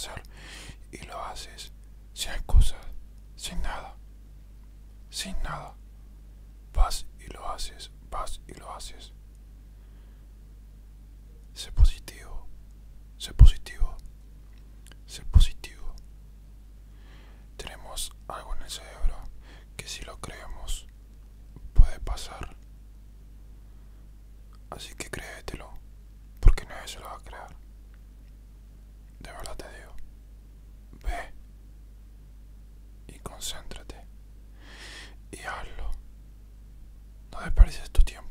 hacer y lo haces sin excusas, sin nada, sin nada. Vas y lo haces, vas y lo haces. Sé positivo, sé positivo, sé positivo. Tenemos algo en el cerebro que si lo creemos puede pasar. Así que créetelo. desperdicias tu tiempo.